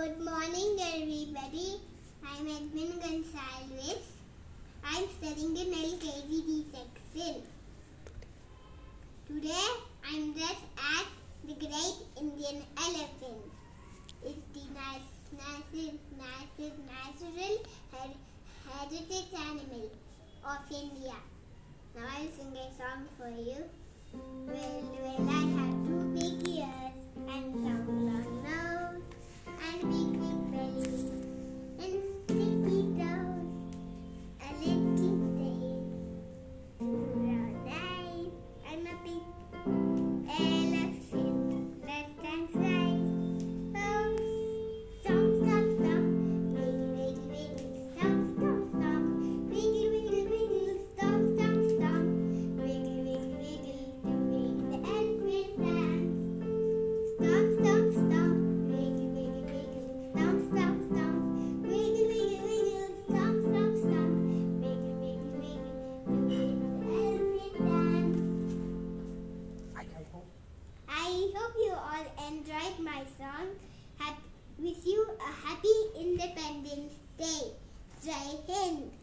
Good morning, everybody. I'm Edmund Gonsalves. I'm studying in LKGD section. Today, I'm dressed as the Great Indian Elephant. It's the nas- natural her- heritage animal of India. Now I'll sing a song for you. Well, well, I I hope you all enjoyed my song. Hap- wish you a happy Independence Day. Jai Hind.